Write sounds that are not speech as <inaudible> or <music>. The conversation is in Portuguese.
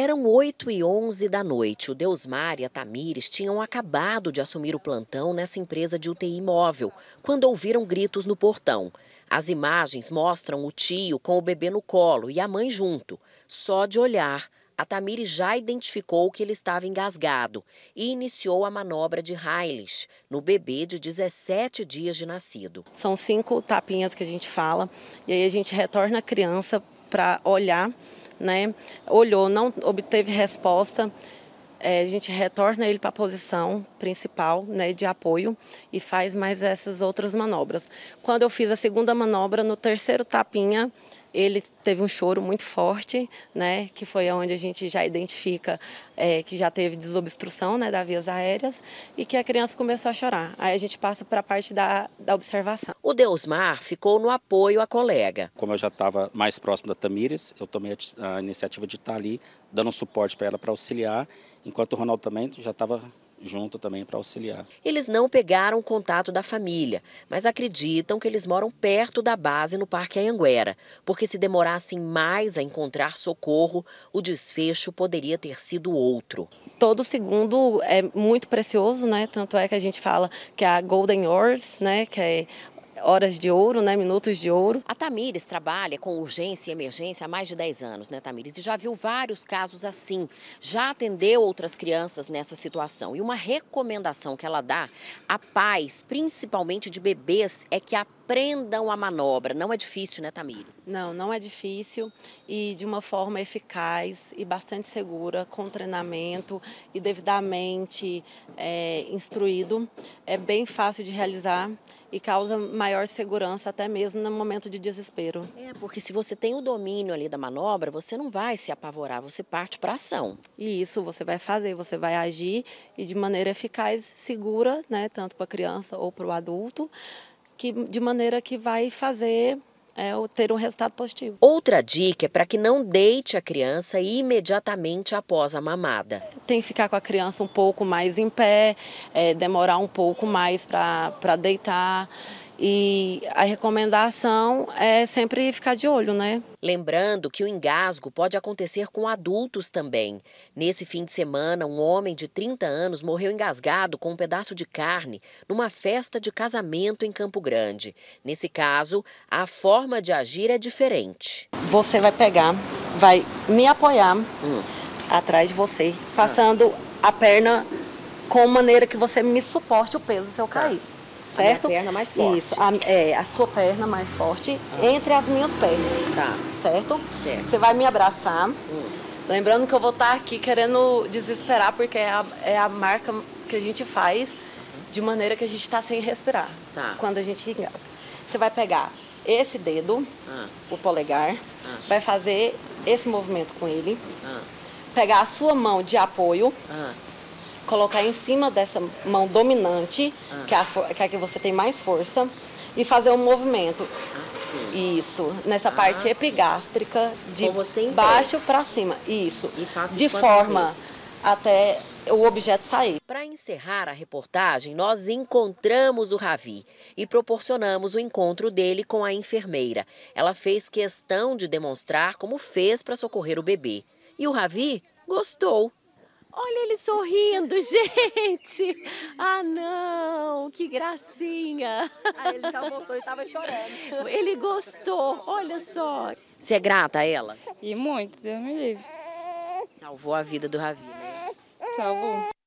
Eram 8 e 11 da noite. O Deusmar e a Tamires tinham acabado de assumir o plantão nessa empresa de UTI móvel, quando ouviram gritos no portão. As imagens mostram o tio com o bebê no colo e a mãe junto. Só de olhar, a Tamires já identificou que ele estava engasgado e iniciou a manobra de Heilig no bebê de 17 dias de nascido. São cinco tapinhas que a gente fala e aí a gente retorna a criança para olhar né? Olhou, não obteve resposta. É, a gente retorna ele para a posição principal né, de apoio e faz mais essas outras manobras. Quando eu fiz a segunda manobra, no terceiro tapinha, ele teve um choro muito forte, né, que foi onde a gente já identifica é, que já teve desobstrução né, das vias aéreas e que a criança começou a chorar. Aí a gente passa para a parte da, da observação. O Deusmar ficou no apoio à colega. Como eu já estava mais próximo da Tamires, eu tomei a, a iniciativa de estar ali dando suporte para ela para auxiliar, enquanto o Ronaldo também já estava junto também para auxiliar. Eles não pegaram contato da família, mas acreditam que eles moram perto da base no Parque Anhanguera, porque se demorassem mais a encontrar socorro, o desfecho poderia ter sido outro. Todo segundo é muito precioso, né? Tanto é que a gente fala que é a Golden Hours, né? Que é horas de ouro, né, minutos de ouro. A Tamires trabalha com urgência e emergência há mais de 10 anos, né, Tamires? E já viu vários casos assim. Já atendeu outras crianças nessa situação. E uma recomendação que ela dá a pais, principalmente de bebês, é que aprendam a manobra. Não é difícil, né, Tamires? Não, não é difícil e de uma forma eficaz e bastante segura, com treinamento e devidamente é, instruído. É bem fácil de realizar e causa maior segurança até mesmo no momento de desespero. É, porque se você tem o domínio ali da manobra, você não vai se apavorar, você parte para ação. E isso você vai fazer, você vai agir e de maneira eficaz, segura, né, tanto para a criança ou para o adulto, que de maneira que vai fazer é, ter um resultado positivo. Outra dica é para que não deite a criança imediatamente após a mamada. Tem que ficar com a criança um pouco mais em pé, é, demorar um pouco mais para deitar. E a recomendação é sempre ficar de olho, né? Lembrando que o engasgo pode acontecer com adultos também. Nesse fim de semana, um homem de 30 anos morreu engasgado com um pedaço de carne numa festa de casamento em Campo Grande. Nesse caso, a forma de agir é diferente. Você vai pegar, vai me apoiar hum. atrás de você, passando ah. a perna com maneira que você me suporte o peso se eu tá. cair certo? A perna mais forte. Isso, a, é, a sua perna mais forte ah. entre as minhas pernas. Tá. Certo? Certo. Você vai me abraçar. Hum. Lembrando que eu vou estar aqui querendo desesperar, porque é a, é a marca que a gente faz de maneira que a gente está sem respirar. Tá. Quando a gente engasga. Você vai pegar esse dedo, ah. o polegar, ah. vai fazer esse movimento com ele, ah. pegar a sua mão de apoio, ah colocar em cima dessa mão dominante, ah. que, é a, que é a que você tem mais força, e fazer um movimento. Assim. Isso, nessa ah, parte sim. epigástrica, de baixo para cima. Isso. E de forma vezes? até o objeto sair. Para encerrar a reportagem, nós encontramos o Ravi e proporcionamos o encontro dele com a enfermeira. Ela fez questão de demonstrar como fez para socorrer o bebê. E o Ravi gostou. Olha ele sorrindo, <laughs> gente! Ah, não! Que gracinha! Aí ele já voltou e estava chorando. Ele gostou, olha só. Você é grata a ela? E muito, Deus me livre. Salvou a vida do Ravi, né? Salvou.